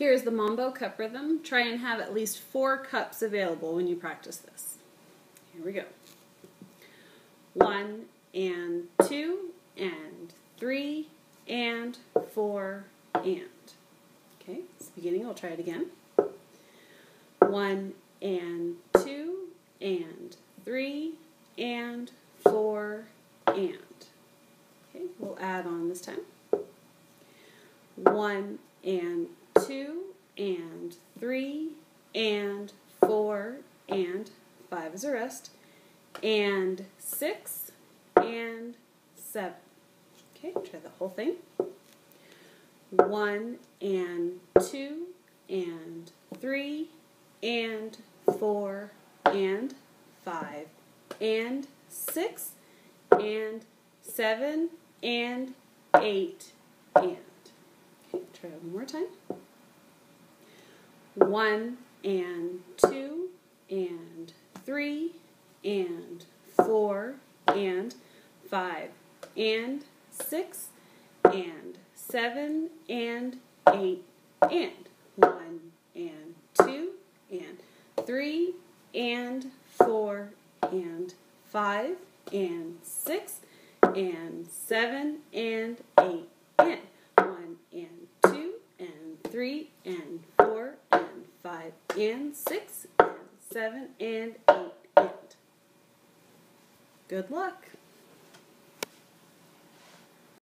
Here's the Mambo cup rhythm. Try and have at least four cups available when you practice this. Here we go. One and two and three and four and. Okay, it's the beginning. I'll try it again. One and two and three and four and. Okay, we'll add on this time. One and two and three and four and five is a rest and six and seven. Okay, try the whole thing. One and two and three and four and five and six and seven and eight and. Okay, try one more time one and two and three and four and five and six and seven and eight and one and two and three and four and five and six and seven and eight and one and two and three and five and six and seven and eight and. Good luck.